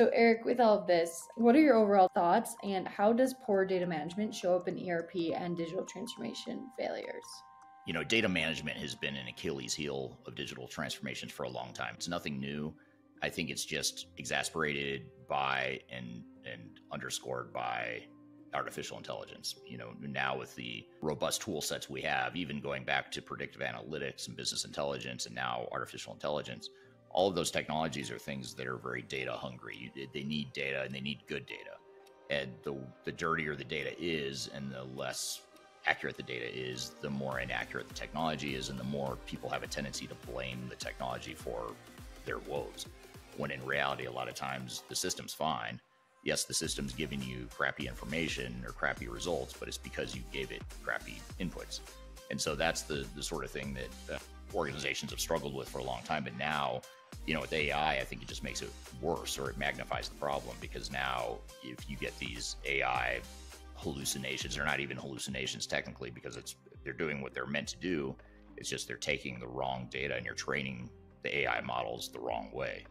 So, Eric, with all of this, what are your overall thoughts and how does poor data management show up in ERP and digital transformation failures? You know, data management has been an Achilles heel of digital transformations for a long time. It's nothing new. I think it's just exasperated by and and underscored by artificial intelligence. You know, now with the robust tool sets we have, even going back to predictive analytics and business intelligence and now artificial intelligence, all of those technologies are things that are very data hungry. They need data and they need good data. And the, the dirtier the data is and the less accurate the data is, the more inaccurate the technology is, and the more people have a tendency to blame the technology for their woes. When in reality, a lot of times the system's fine yes, the system's giving you crappy information or crappy results, but it's because you gave it crappy inputs. And so that's the, the sort of thing that uh, organizations have struggled with for a long time. But now, you know, with AI, I think it just makes it worse or it magnifies the problem because now if you get these AI hallucinations, they're not even hallucinations technically because it's they're doing what they're meant to do. It's just they're taking the wrong data and you're training the AI models the wrong way.